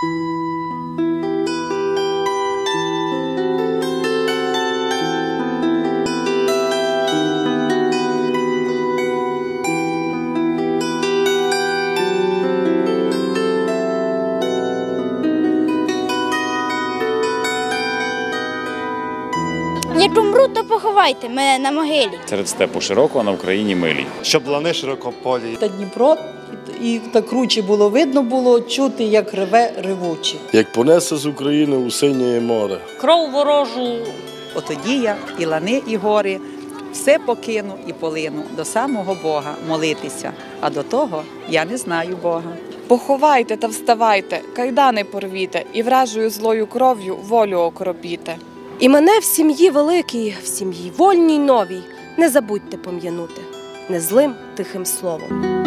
thank you Як умру, то поховайте мене на могилі. Серед степу широкого на Україні милій. щоб лани широкополі. та Дніпро, і та круче було видно було чути, як реве ревуче. Як понесе з України у синє море. кров ворожу Отоді я і лани, і гори, все покину і полину до самого Бога молитися. А до того я не знаю Бога. Поховайте та вставайте, кайдани порвіте, і вражою злою кров'ю волю окропіте. І мене в сім'ї великій, в сім'ї вольній новій не забудьте пом'янути не злим тихим словом.